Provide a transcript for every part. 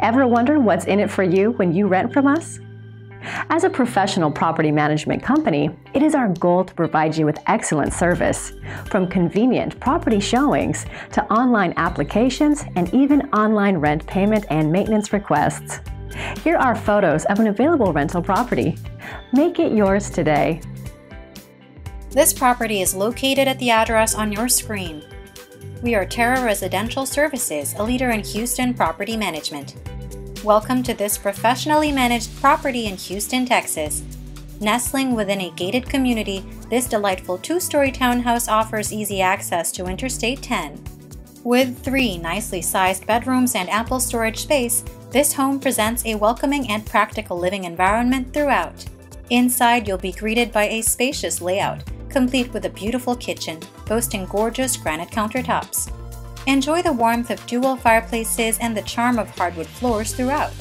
Ever wonder what's in it for you when you rent from us? As a professional property management company, it is our goal to provide you with excellent service, from convenient property showings to online applications and even online rent payment and maintenance requests. Here are photos of an available rental property. Make it yours today. This property is located at the address on your screen. We are Terra Residential Services, a leader in Houston property management. Welcome to this professionally managed property in Houston, Texas. Nestling within a gated community, this delightful two-story townhouse offers easy access to Interstate 10. With three nicely sized bedrooms and ample storage space, this home presents a welcoming and practical living environment throughout. Inside, you'll be greeted by a spacious layout, complete with a beautiful kitchen, boasting gorgeous granite countertops. Enjoy the warmth of dual fireplaces and the charm of hardwood floors throughout.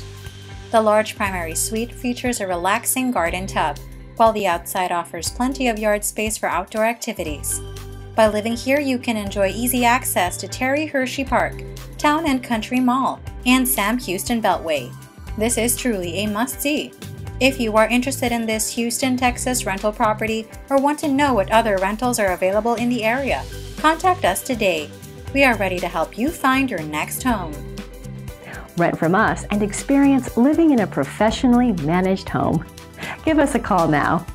The large primary suite features a relaxing garden tub, while the outside offers plenty of yard space for outdoor activities. By living here, you can enjoy easy access to Terry Hershey Park, Town and Country Mall, and Sam Houston Beltway. This is truly a must-see. If you are interested in this Houston, Texas rental property or want to know what other rentals are available in the area, contact us today we are ready to help you find your next home. Rent from us and experience living in a professionally managed home. Give us a call now